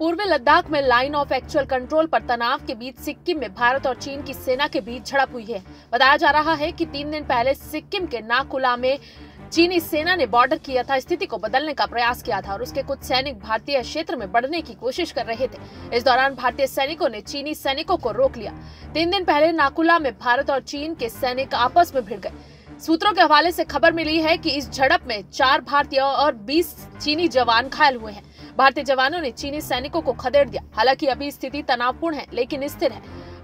लद्दाख में line of actual control पर तनाव के बीच सिक्किम में भारत और चीन की सेना के बीच झड़प हुई है। बताया जा रहा है कि तीन दिन पहले सिक्किम के नाकुला में चीनी सेना ने बॉर्डर की यथा स्थिति को बदलने का प्रयास किया था और उसके कुछ सैनिक भारतीय क्षेत्र में बढ़ने की कोशिश कर रहे थे। इस दौरान भारतीय सैनिकों ने चीनी सैनिकों को रोक लिया। तीन दिन पहले नाकुला में भारत और चीन के सैनिक आपस में भिड़ गए। सूत्रों के हवाले से खबर मिली है कि इस झड़प में चार भारतीय और 20 चीनी जवान घायल हुए हैं। भारतीय जवानों ने चीनी सैनिकों को खदेड़ दिया। हालाँकि अभी स्थिति तनावपूर्ण है, लेकिन स्थिर है।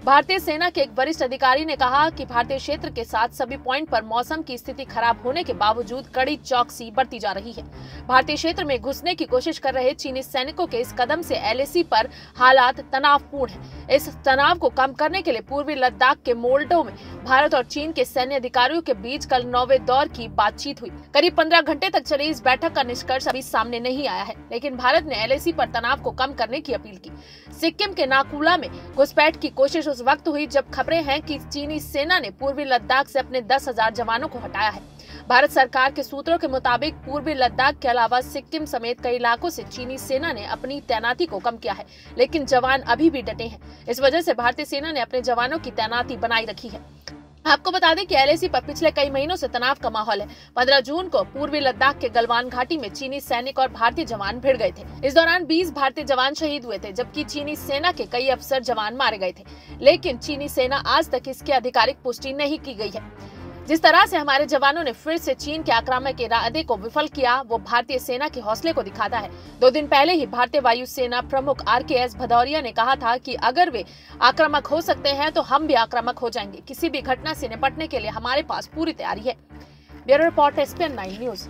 भारतीय सेना के एक वरिष्ठ अधिकारी ने कहा कि भारतीय क्षेत्र के साथ सभी पॉइंट पर मौसम की स्थिति खराब होने के बावजूद कड़ी चौकसी बरती जा रही है। भारतीय क्षेत्र में घुसने की कोशिश कर रहे चीनी सैनिकों के इस कदम से एलएसी पर हालात तनावपूर्ण है। इस तनाव को कम करने के लिए पूर्वी लद्दाख के मोल्टो में भारत और चीन के सैन्य अधिकारियों के बीच कल नौवे दौर की बातचीत हुई। करीब पंद्रह घंटे तक चली इस बैठक का निष्कर्ष अभी सामने नहीं आया है, लेकिन भारत ने एलएसी पर तनाव को कम करने की अपील की। सिक्किम के नाकुला में घुसपैठ की कोशिश उस वक्त हुई जब खबरें हैं कि चीनी सेना ने पूर्वी लद्दाख से अपने दस हज़ार जवानों को हटाया है। भारत सरकार के सूत्रों के मुताबिक पूर्वी लद्दाख के अलावा सिक्किम समेत कई इलाकों से चीनी सेना ने अपनी तैनाती को कम किया है, लेकिन जवान अभी भी डटे हैं। इस वजह से भारतीय सेना ने अपने जवानों की तैनाती बनाई रखी है। आपको बता दें कि एलएसी पर पिछले कई महीनों से तनाव का माहौल है। पंद्रह जून को पूर्वी लद्दाख के गलवान घाटी में चीनी सैनिक और भारतीय जवान भिड़ गए थे। इस दौरान 20 भारतीय जवान शहीद हुए थे, जबकि चीनी सेना के कई अफसर जवान मारे गए थे। लेकिन चीनी सेना आज तक इसकी आधिकारिक पुष्टि नहीं की गई है। जिस तरह से हमारे जवानों ने फिर से चीन के आक्रामक इरादे को विफल किया, वो भारतीय सेना के हौसले को दिखाता है। दो दिन पहले ही भारतीय वायुसेना प्रमुख आर के एस भदौरिया ने कहा था कि अगर वे आक्रामक हो सकते हैं तो हम भी आक्रामक हो जाएँगे। किसी भी घटना से निपटने के लिए हमारे पास पूरी तैयारी है। Bureau report, SPN nine news.